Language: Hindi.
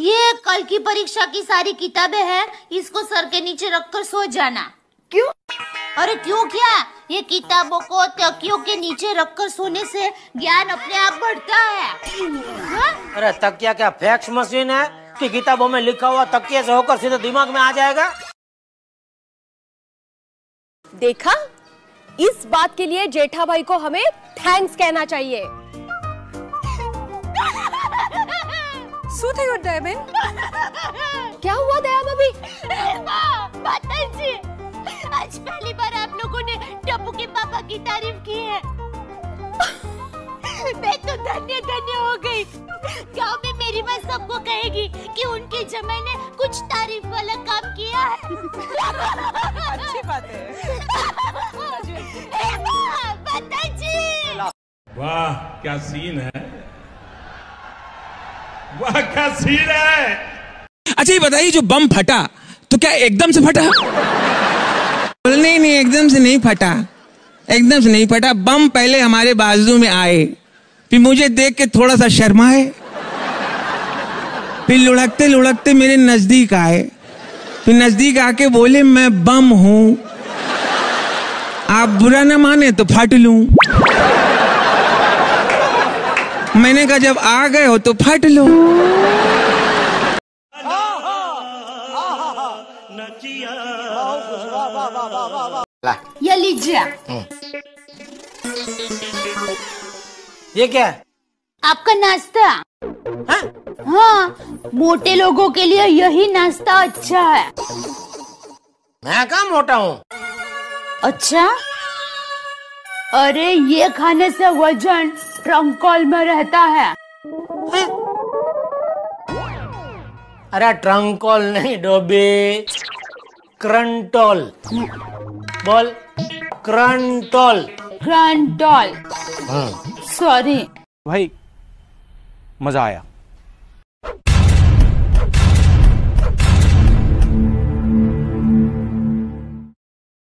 ये कल की परीक्षा की सारी किताबें हैं इसको सर के नीचे रखकर सो जाना। क्यों? अरे क्यों क्या? ये किताबों को तकियों के नीचे रखकर सोने से ज्ञान अपने आप बढ़ता है। हाँ? अरे तकिया क्या फैक्स मशीन है? कि किताबों में लिखा हुआ तकिए से होकर सीधे दिमाग में आ जाएगा? देखा? इस बात के लिए जेठा भाई को हमें थैंक्स कहना चाहिए। सूते उठ गए बिन क्या हुआ दया भाभी आज पहली बार आप लोगों ने टप्पू के पापा की तारीफ़ की है। मैं तो धन्य धन्य हो गई। गाँव में मेरी माँ सबको कहेगी कि उनके जमाई ने कुछ तारीफ़ वाला काम किया है। अच्छी बात है। वाह क्या सीन है। वाह क्या सीन है। अच्छा ये बताइए, जो बम फटा तो क्या एकदम से फटा? नहीं नहीं, एकदम से नहीं फटा। एकदम से नहीं फटा। बम पहले हमारे बाजू में आए। फिर मुझे देख के थोड़ा सा शर्माए। फिर लुढ़कते लुढ़कते मेरे नज़दीक आए। फिर नज़दीक आके बोले, मैं बम हूँ। आप बुरा ना माने तो फट लूँ। मैंने कहा जब आ गए हो तो फट लो। ये लीजिए ये क्या? है आपका नाश्ता। हाँ? हाँ मोटे लोगों के लिए यही नाश्ता अच्छा है। मैं कहा मोटा हूँ? अच्छा? अरे ये खाने से वज़न ट्रंकॉल में रहता है अरे ट्रंकॉल नहीं डोबे। क्रंटोल। बोल। क्रंटोल। क्रंटोल। सॉरी भाई मज़ा आया।